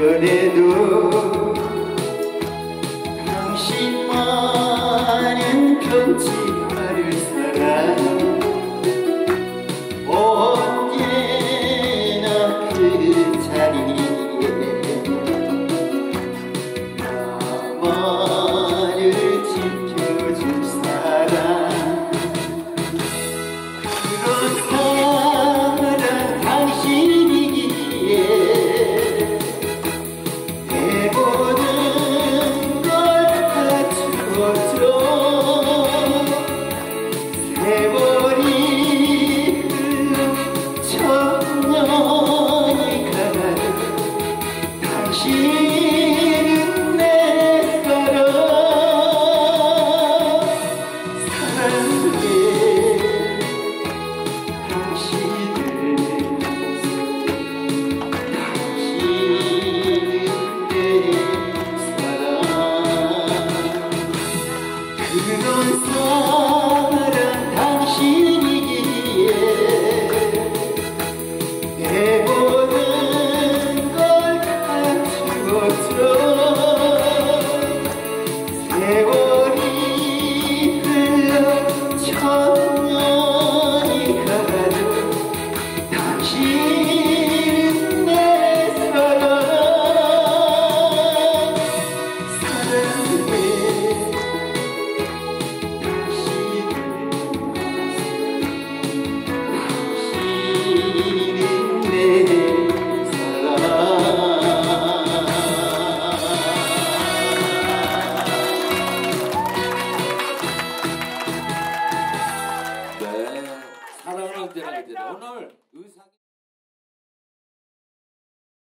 Gönül 사람들이랑 오늘 의사